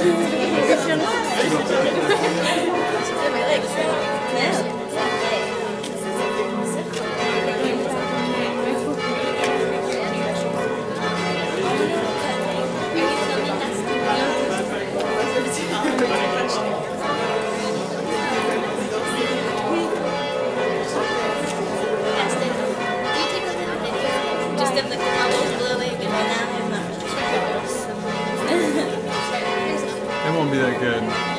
to It won't be that good.